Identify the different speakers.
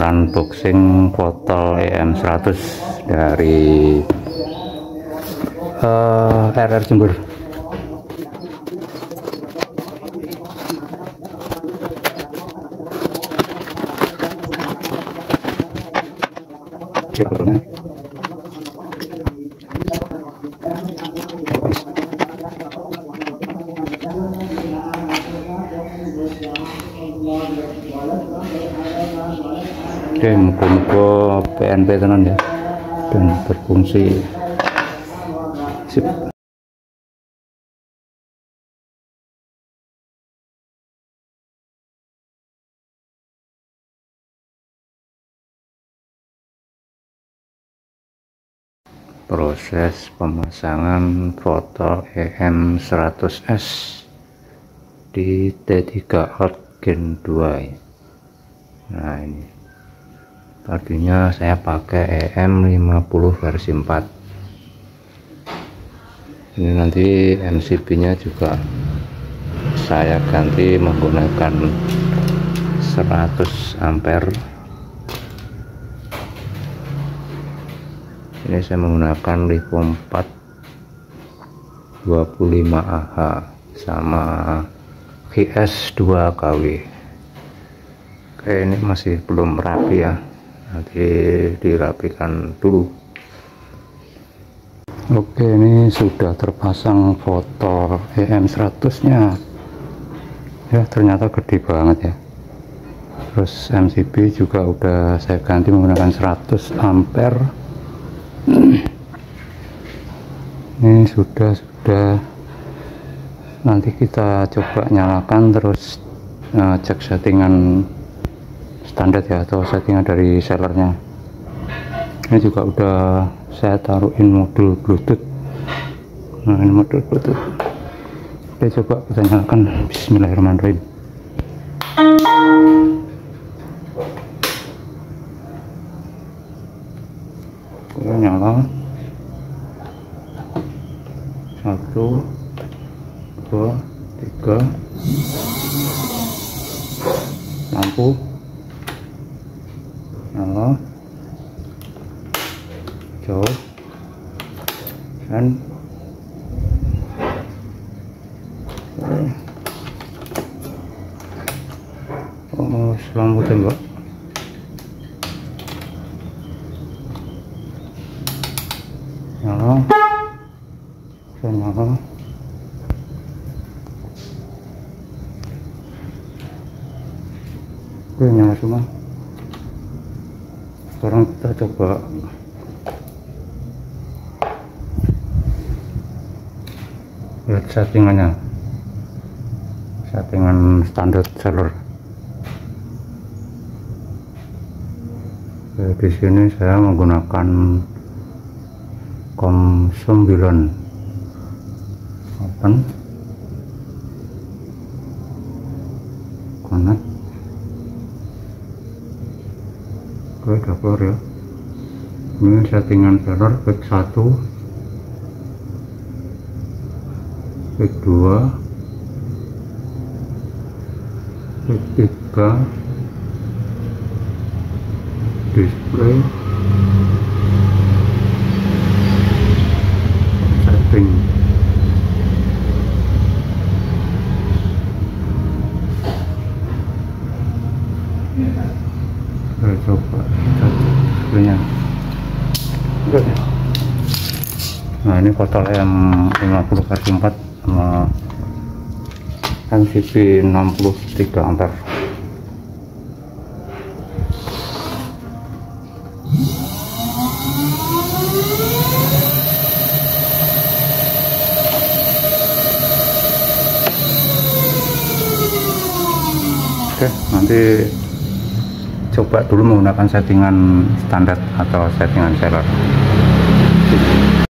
Speaker 1: unboxing botol EM100 dari uh, eh, RR Jember Oke, muka-muka PNP tenan ya. Dan berfungsi. Sip. Proses pemasangan foto EM100S di T3 Hot Gen 2 nah ini tadinya saya pakai EM50 versi 4 ini nanti MCB nya juga saya ganti menggunakan 100 ampere. Ini saya menggunakan Lipo 4 25 AH sama GS 2 KW oke ini masih belum rapi ya nanti dirapikan dulu. Oke ini sudah terpasang foto EM100 nya ya ternyata gede banget ya. Terus MCB juga udah saya ganti menggunakan 100 ampere. Ini sudah sudah. Nanti kita coba nyalakan terus uh, cek settingan standar ya atau settingan dari sellernya. Ini juga udah saya taruhin modul bluetooth. Nah ini modul bluetooth. Oke coba kita nyalakan. Bismillahirrahmanirrahim. Oke nyala. Satu dua tiga. Lampu nyala jauh dan oh lampu tembak nyala dan nyala oke nyala semua sekarang kita coba. Lihat settingannya. Settingan standar seller Oke, di sini saya menggunakan com 9 open. Connect keluar ya. Ini settingan server back 1 back 2 back 3 display setting sebenarnya nah ini botol yang 50 versi 4 sama MCB 63 ampere. Oke, nanti coba dulu menggunakan settingan standar atau settingan seller